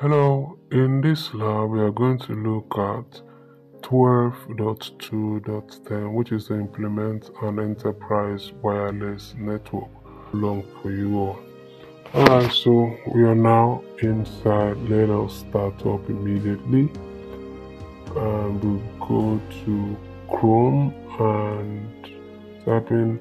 Hello, in this lab we are going to look at 12.2.10 which is to implement an enterprise wireless network long for you all. Alright, so we are now inside. Let us start up immediately um, and we'll go to Chrome and type in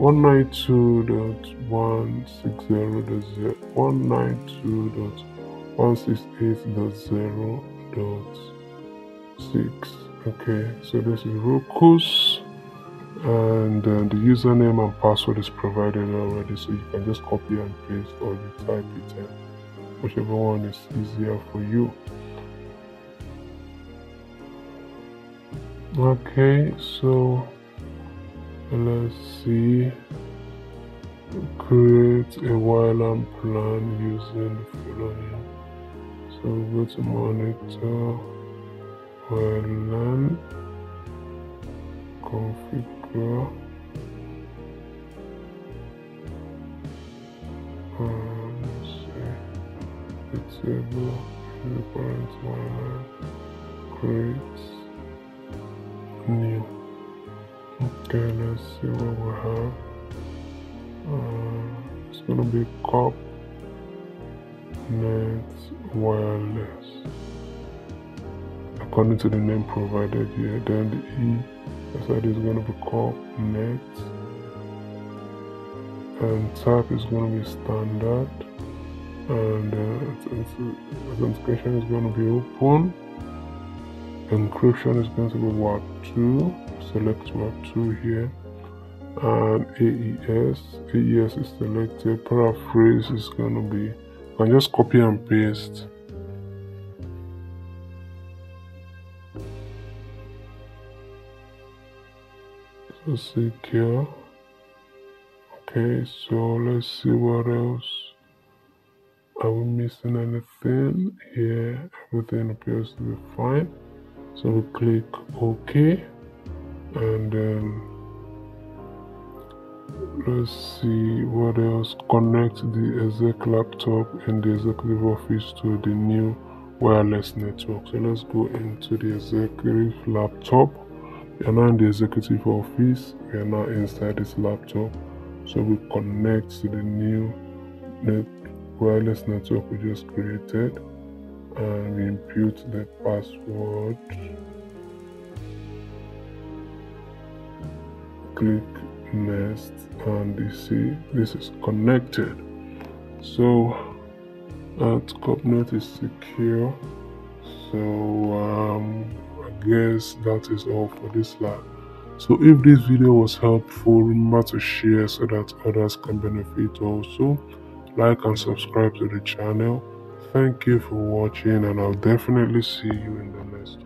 192.160.192. 168.0.6 okay so this is Ruckus and uh, the username and password is provided already so you can just copy and paste or you type it in. Whichever one is easier for you. Okay so let's see. Create a wireline plan using the following so go to monitor wireline configure um, see disable the current wireline create new. Okay let's see what we have. Uh, it's gonna be cop net wireless. According to the name provided here then the e said is going to be called net. And type is going to be standard. And uh, authentication is going to be open. Encryption is going to be WAP 2 select WAP 2 here. And AES AES is selected. Passphrase is going to be can just copy and paste. So secure. Okay so let's see what else. Are we missing anything? Here everything appears to be fine. So we click ok and then let's see what else. Connect the exec laptop and the executive office to the new wireless network. So let's go into the executive laptop. We are now in the executive office. We are now inside this laptop. So we connect to the new net wireless network we just created. And we input the password. Click next and you see this is connected. So that CorpNet is secure. So um, i guess that is all for this lab. So if this video was helpful remember to share so that others can benefit also. Like and subscribe to the channel. Thank you for watching and i'll definitely see you in the next one